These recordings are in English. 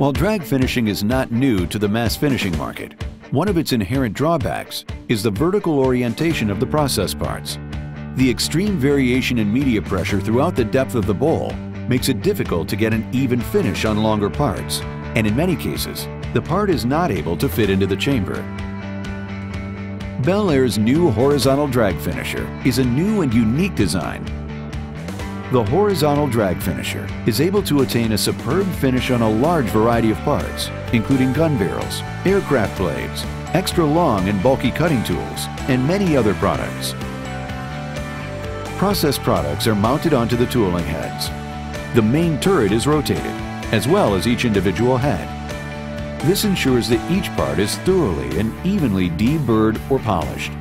While drag finishing is not new to the mass finishing market, one of its inherent drawbacks is the vertical orientation of the process parts. The extreme variation in media pressure throughout the depth of the bowl makes it difficult to get an even finish on longer parts, and in many cases, the part is not able to fit into the chamber. Bel Air's new horizontal drag finisher is a new and unique design. The horizontal drag finisher is able to attain a superb finish on a large variety of parts, including gun barrels, aircraft blades, extra long and bulky cutting tools, and many other products. Process products are mounted onto the tooling heads. The main turret is rotated, as well as each individual head. This ensures that each part is thoroughly and evenly deburred or polished.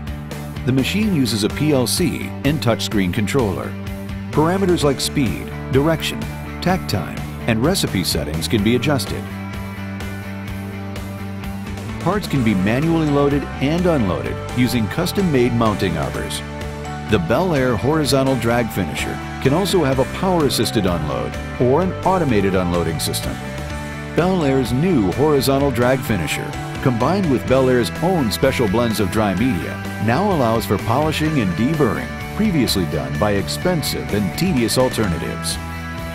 The machine uses a PLC and touchscreen controller. Parameters like speed, direction, takt time, and recipe settings can be adjusted. Parts can be manually loaded and unloaded using custom-made mounting arbors. The Bel Air horizontal drag finisher can also have a power-assisted unload or an automated unloading system. Bel Air's new horizontal drag finisher, combined with Bel Air's own special blends of dry media, now allows for polishing and deburring previously done by expensive and tedious alternatives.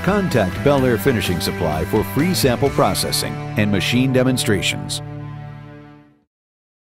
Contact Bel Air Finishing Supply for free sample processing and machine demonstrations.